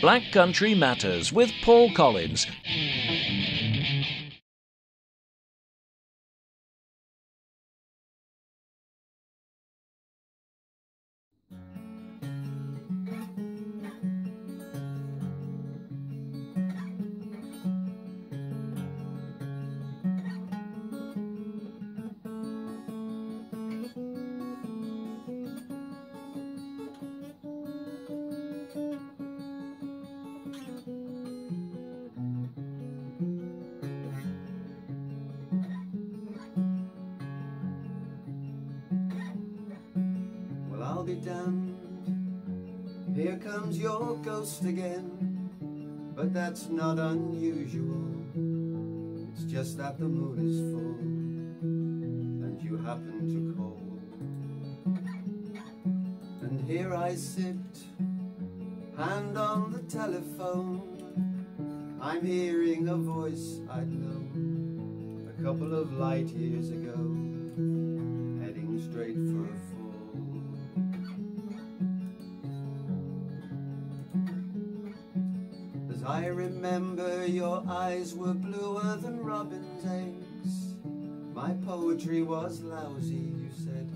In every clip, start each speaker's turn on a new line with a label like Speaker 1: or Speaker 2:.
Speaker 1: Black Country Matters with Paul Collins.
Speaker 2: Be damned. Here comes your ghost again. But that's not unusual. It's just that the moon is full and you happen to call. And here I sit, hand on the telephone. I'm hearing a voice I'd known a couple of light years ago, heading straight for a I remember, your eyes were bluer than robin's eggs. My poetry was lousy, you said.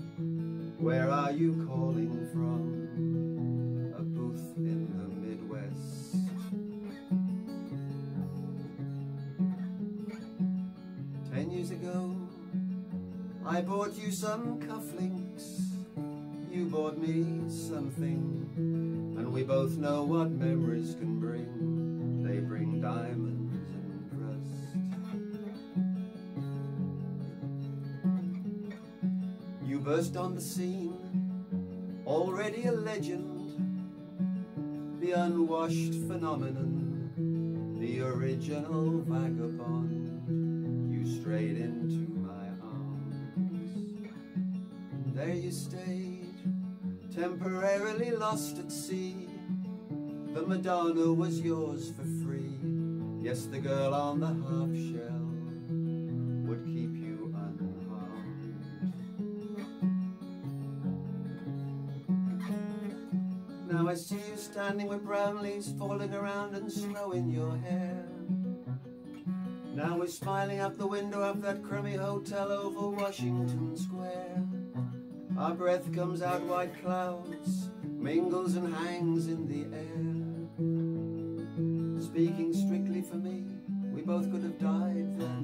Speaker 2: Where are you calling from? A booth in the Midwest. Ten years ago, I bought you some cufflinks. Bought me something. And we both know what memories can bring. They bring diamonds and rust. You burst on the scene, already a legend. The unwashed phenomenon, the original vagabond. You strayed into my arms. There you stayed, temporarily lost at sea. The Madonna was yours for free. Yes, the girl on the half shell would keep you unharmed. Now I see you standing with brown leaves falling around and snow in your hair. Now we're smiling out the window of that crummy hotel over Washington Square. Our breath comes out white clouds, mingles and hangs in the air. Speaking strictly for me, we both could have died then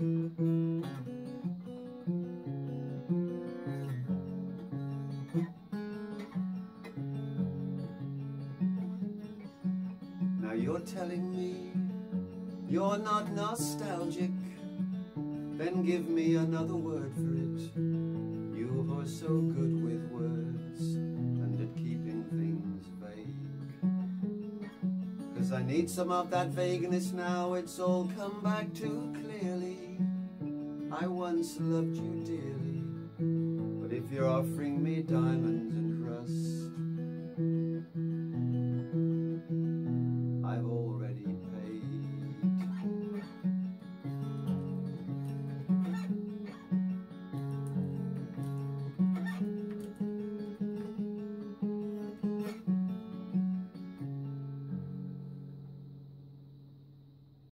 Speaker 2: and there. Now you're telling me you're not nostalgic. Then give me another word for it. You are so good with words and at keeping things vague. Cause I need some of that vagueness now, it's all come back too clearly. I once loved you dearly, but if you're offering me diamonds